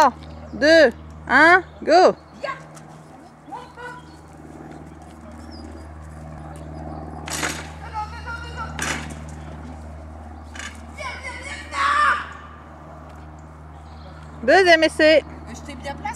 3, 2, 1, go Deuxième essai. Je t'ai bien placé.